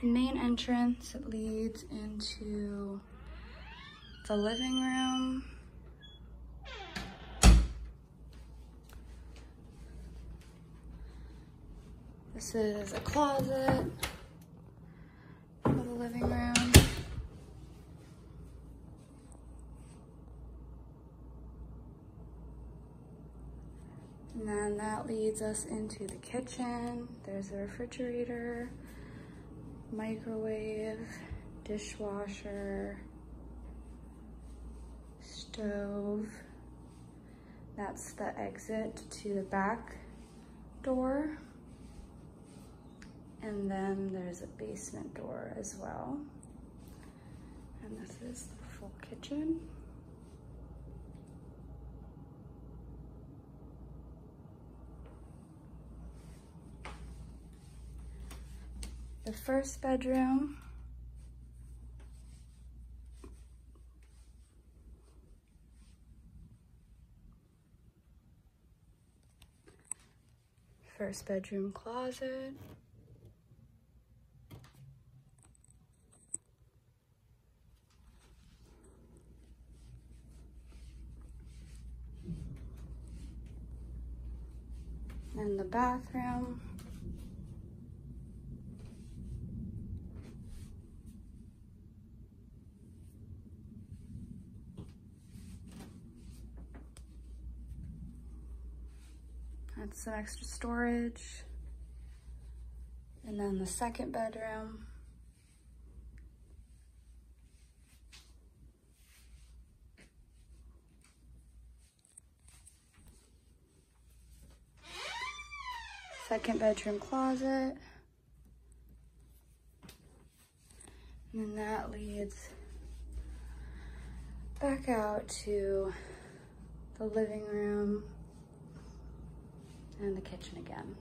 the main entrance. It leads into the living room. This is a closet for the living room. And then that leads us into the kitchen. There's a refrigerator, microwave, dishwasher, stove. That's the exit to the back door. And then there's a basement door as well. And this is the full kitchen. The first bedroom First bedroom closet. And the bathroom. That's some extra storage. And then the second bedroom. Second bedroom closet. And that leads back out to the living room and the kitchen again.